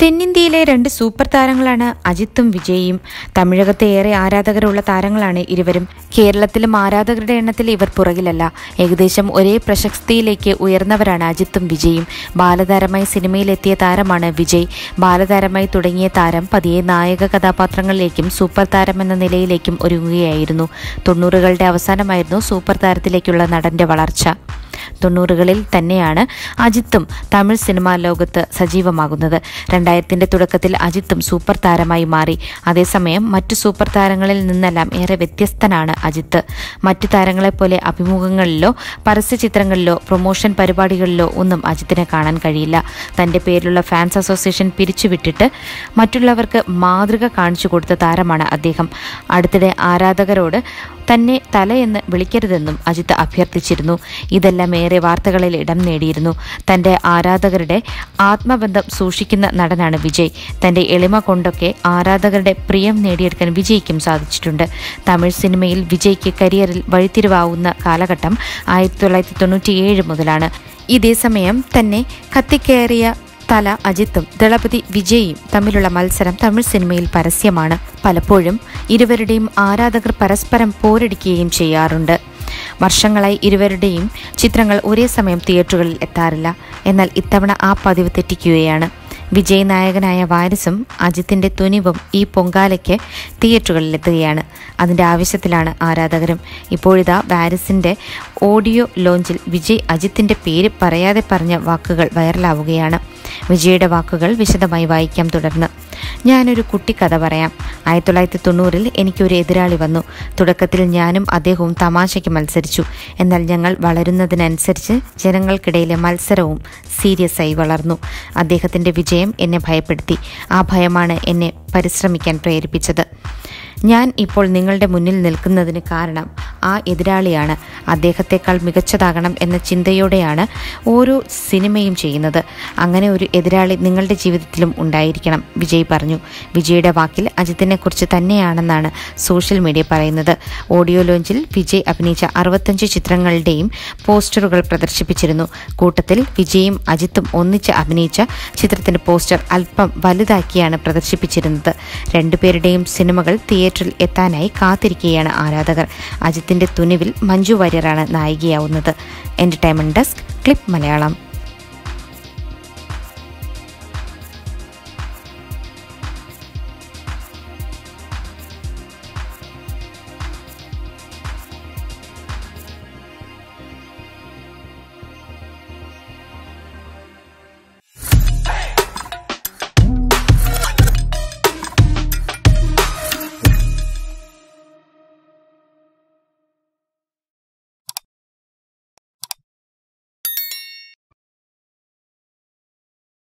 തെന്നിന്ത്യയിലെ രണ്ട് സൂപ്പർ താരങ്ങളാണ് അജിത്തും വിജയും. തമിഴകത്തെ ഏറെ ആരാധകരുള്ള താരങ്ങളാണ് ഇരുവരും. കേരളത്തിലും ആരാധകരുടെ എണ്ണത്തിൽ ഇവർ പുറകിലല്ല. ഏകദേശം ഒരേ പ്രശസ്തിയിലേക്ക് ഉയർന്നവരാണ് അജിത്തും വിജയും. ബാലതാരമായി സിനിമയിലെത്തിയ താരമാണ് വിജയ്. ബാലതാരമായി തുടങ്ങിയ താരം പതിയെ നായക കഥാപാത്രങ്ങളിലേക്കും സൂപ്പർ താരം എന്ന നിലയിലേക്കും ഒരുങ്ങുകയായിരുന്നു. തൊണ്ണൂറുകളുടെ അവസാനമായിരുന്നു സൂപ്പർ താരത്തിലേക്കുള്ള നടന്റെ വളർച്ച. തൊണ്ണൂറുകളിൽ തന്നെയാണ് അജിത്തും തമിഴ് സിനിമാ ലോകത്ത് സജീവമാകുന്നത്. രണ്ടായിരത്തിന്റെ തുടക്കത്തിൽ അജിത്തും സൂപ്പർ താരമായി മാറി. അതേസമയം മറ്റു സൂപ്പർ താരങ്ങളിൽ നിന്നെല്ലാം ഏറെ വ്യത്യസ്തനാണ് അജിത്ത്. മറ്റു താരങ്ങളെപ്പോലെ അഭിമുഖങ്ങളിലോ പരസ്യ ചിത്രങ്ങളിലോ പ്രൊമോഷൻ പരിപാടികളിലോ ഒന്നും അജിത്തിനെ കാണാൻ കഴിയില്ല. തന്റെ പേരിലുള്ള ഫാൻസ് അസോസിയേഷൻ പിരിച്ചുവിട്ടിട്ട് മറ്റുള്ളവർക്ക് മാതൃക കാണിച്ചു കൊടുത്ത താരമാണ് അദ്ദേഹം. അടുത്തിടെ ആരാധകരോട് തന്നെ തലയെന്ന് വിളിക്കരുതെന്നും അജിത്ത് അഭ്യർത്ഥിച്ചിരുന്നു. ഇതെല്ലാം ഏറെ വാർത്തകളിൽ ഇടം നേടിയിരുന്നു. തന്റെ ആരാധകരുടെ ആത്മബന്ധം സൂക്ഷിക്കുന്ന നടനാണ് വിജയ്. തന്റെ എളിമ കൊണ്ടൊക്കെ ആരാധകരുടെ പ്രിയം നേടിയെടുക്കാൻ വിജയ്ക്കും സാധിച്ചിട്ടുണ്ട്. തമിഴ് സിനിമയിൽ വിജയ്ക്ക് കരിയറിൽ വഴിത്തിരിവാവുന്ന കാലഘട്ടം ആയിരത്തി തൊള്ളായിരത്തി തൊണ്ണൂറ്റിയേഴ് മുതലാണ് ഇതേസമയം തന്നെ കത്തിക്കേറിയ തല അജിത്തും ദളപതി വിജയും തമ്മിലുള്ള മത്സരം തമിഴ് സിനിമയിൽ പരസ്യമാണ്. പലപ്പോഴും ഇരുവരുടെയും ആരാധകർ പരസ്പരം പോരടിക്കുകയും ചെയ്യാറുണ്ട്. വർഷങ്ങളായി ഇരുവരുടെയും ചിത്രങ്ങൾ ഒരേ സമയം തിയേറ്ററുകളിൽ എത്താറില്ല. എന്നാൽ ഇത്തവണ ആ പതിവ് തെറ്റിക്കുകയാണ്. വിജയ് നായകനായ വാരിസും അജിത്തിന്റെ തുനിവും ഈ പൊങ്കാലയ്ക്ക് തിയേറ്ററുകളിലെത്തുകയാണ്. അതിന്റെ ആവശ്യത്തിലാണ് ആരാധകരും. ഇപ്പോഴിതാ വാരിസിന്റെ ഓഡിയോ ലോഞ്ചിൽ വിജയ് അജിത്തിന്റെ പേര് പറയാതെ പറഞ്ഞ വാക്കുകൾ വൈറലാവുകയാണ്. വിജയുടെ വാക്കുകൾ വിശദമായി വായിക്കാം തുടർന്ന്. ഞാനൊരു കുട്ടിക്കഥ പറയാം. ആയിരത്തി തൊള്ളായിരത്തി തൊണ്ണൂറിൽ എനിക്കൊരു എതിരാളി വന്നു. തുടക്കത്തിൽ ഞാനും അദ്ദേഹവും തമാശയ്ക്ക് മത്സരിച്ചു. എന്നാൽ ഞങ്ങൾ വളരുന്നതിനനുസരിച്ച് ജനങ്ങൾക്കിടയിലെ മത്സരവും സീരിയസ് ആയി വളർന്നു. അദ്ദേഹത്തിന്റെ വിജയം എന്നെ ഭയപ്പെടുത്തി. ആ ഭയമാണ് എന്നെ പരിശ്രമിക്കാൻ പ്രേരിപ്പിച്ചത്. ഞാൻ ഇപ്പോൾ നിങ്ങളുടെ മുന്നിൽ നിൽക്കുന്നതിന് കാരണം ആ എതിരാളിയാണ്. അദ്ദേഹത്തെക്കാൾ മികച്ചതാകണം എന്ന ചിന്തയോടെയാണ് ഓരോ സിനിമയും ചെയ്യുന്നത്. അങ്ങനെ ഒരു എതിരാളി നിങ്ങളുടെ ജീവിതത്തിലും ഉണ്ടായിരിക്കണം വിജയ് പറഞ്ഞു. വിജയുടെ വാക്കിൽ അജിത്തിനെ കുറിച്ച് തന്നെയാണെന്നാണ് സോഷ്യൽ മീഡിയ പറയുന്നത്. ഓഡിയോ ലോഞ്ചിൽ വിജയ് അഭിനയിച്ച അറുപത്തഞ്ച് ചിത്രങ്ങളുടെയും പോസ്റ്ററുകൾ പ്രദർശിപ്പിച്ചിരുന്നു. കൂട്ടത്തിൽ വിജയും അജിത്തും ഒന്നിച്ച് അഭിനയിച്ച ചിത്രത്തിന്റെ പോസ്റ്റർ അല്പം വലുതാക്കിയാണ് പ്രദർശിപ്പിച്ചിരുന്നത്. രണ്ടുപേരുടെയും സിനിമകൾ തിയേറ്ററിൽ എത്താനായി കാത്തിരിക്കുകയാണ് ആരാധകർ. അജിത്തിന്റെ തുനിവിൽ മഞ്ജു വാര്യറാണ് നായികയാവുന്നത്. Entertainment desk clip Malayalam